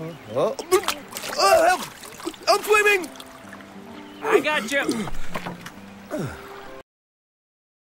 Oh, oh, help! I'm swimming! I got you.